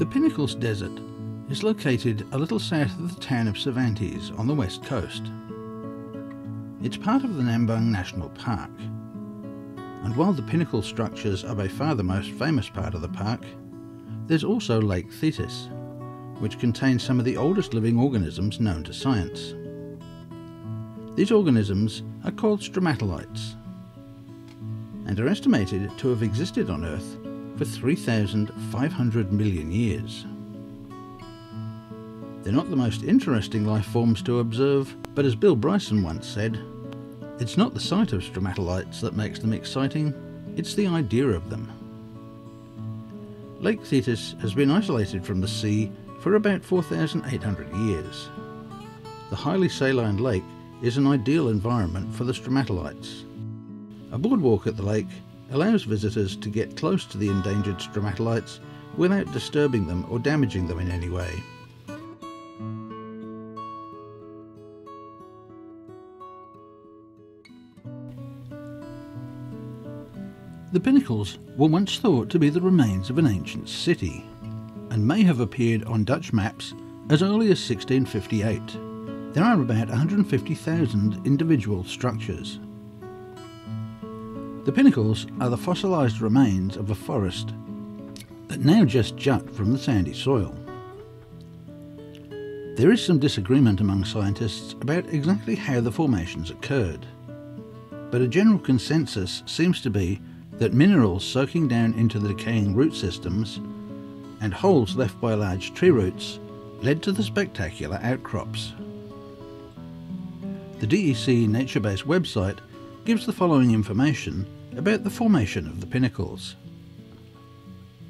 The Pinnacles Desert is located a little south of the town of Cervantes on the west coast. It's part of the Nambung National Park. And while the pinnacle structures are by far the most famous part of the park, there's also Lake Thetis, which contains some of the oldest living organisms known to science. These organisms are called stromatolites and are estimated to have existed on Earth for 3,500 million years. They're not the most interesting life forms to observe, but as Bill Bryson once said, it's not the sight of stromatolites that makes them exciting, it's the idea of them. Lake Thetis has been isolated from the sea for about 4,800 years. The highly saline lake is an ideal environment for the stromatolites. A boardwalk at the lake allows visitors to get close to the endangered stromatolites without disturbing them or damaging them in any way. The pinnacles were once thought to be the remains of an ancient city and may have appeared on Dutch maps as early as 1658. There are about 150,000 individual structures. The pinnacles are the fossilised remains of a forest that now just jut from the sandy soil. There is some disagreement among scientists about exactly how the formations occurred, but a general consensus seems to be that minerals soaking down into the decaying root systems and holes left by large tree roots led to the spectacular outcrops. The DEC Naturebase website gives the following information about the formation of the pinnacles.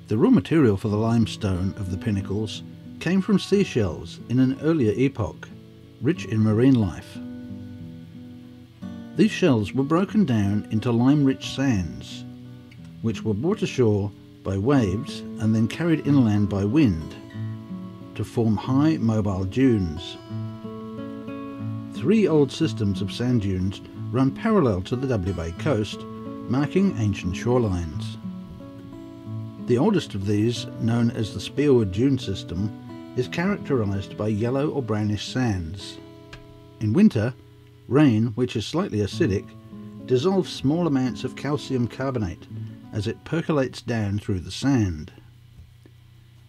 The raw material for the limestone of the pinnacles came from seashells in an earlier epoch, rich in marine life. These shells were broken down into lime-rich sands which were brought ashore by waves and then carried inland by wind to form high mobile dunes. Three old systems of sand dunes run parallel to the W Bay coast, marking ancient shorelines. The oldest of these, known as the Spearwood Dune System, is characterized by yellow or brownish sands. In winter, rain, which is slightly acidic, dissolves small amounts of calcium carbonate as it percolates down through the sand.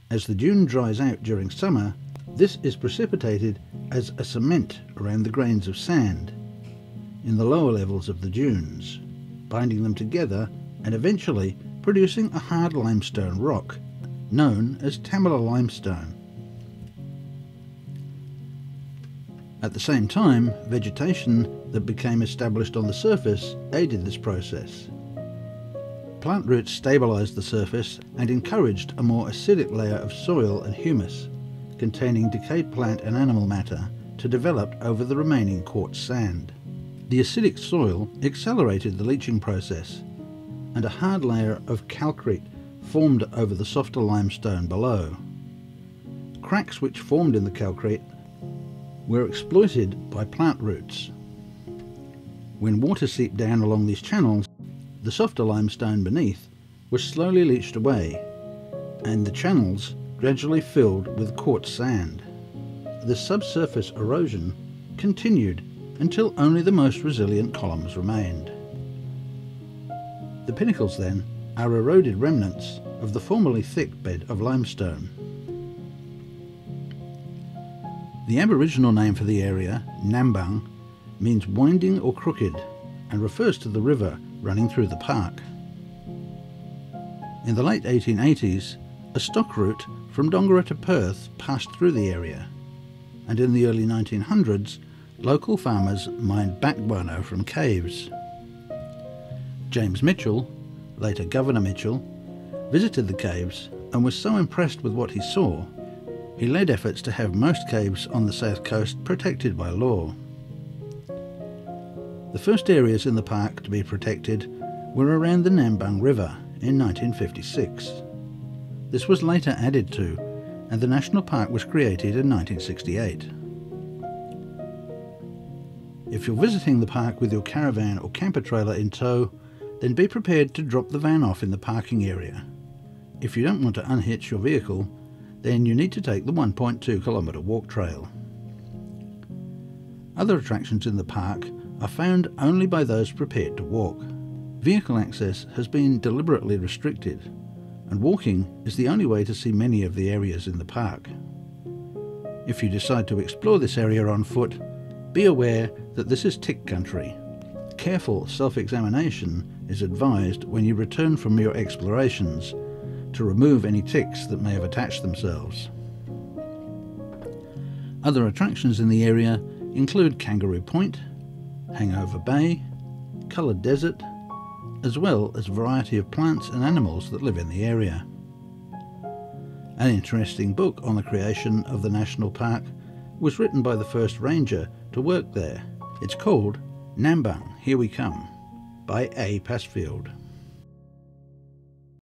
As the dune dries out during summer, this is precipitated as a cement around the grains of sand in the lower levels of the dunes, binding them together and eventually producing a hard limestone rock, known as Tamala limestone. At the same time, vegetation that became established on the surface aided this process. Plant roots stabilised the surface and encouraged a more acidic layer of soil and humus, containing decayed plant and animal matter, to develop over the remaining quartz sand. The acidic soil accelerated the leaching process, and a hard layer of calcrete formed over the softer limestone below. Cracks which formed in the calcrete were exploited by plant roots. When water seeped down along these channels, the softer limestone beneath was slowly leached away, and the channels gradually filled with quartz sand. The subsurface erosion continued until only the most resilient columns remained. The pinnacles, then, are eroded remnants of the formerly thick bed of limestone. The Aboriginal name for the area, Nambung, means winding or crooked and refers to the river running through the park. In the late 1880s, a stock route from Dongara to Perth passed through the area, and in the early 1900s, local farmers mined back guano from caves. James Mitchell, later Governor Mitchell, visited the caves and was so impressed with what he saw, he led efforts to have most caves on the south coast protected by law. The first areas in the park to be protected were around the Nambung River in 1956. This was later added to, and the national park was created in 1968. If you're visiting the park with your caravan or camper trailer in tow, then be prepared to drop the van off in the parking area. If you don't want to unhitch your vehicle, then you need to take the 1.2 kilometre walk trail. Other attractions in the park are found only by those prepared to walk. Vehicle access has been deliberately restricted, and walking is the only way to see many of the areas in the park. If you decide to explore this area on foot, be aware that this is tick country. Careful self-examination is advised when you return from your explorations to remove any ticks that may have attached themselves. Other attractions in the area include Kangaroo Point, Hangover Bay, Coloured Desert, as well as a variety of plants and animals that live in the area. An interesting book on the creation of the national park was written by the first ranger to work there. It's called Nambung, Here We Come by A. Passfield.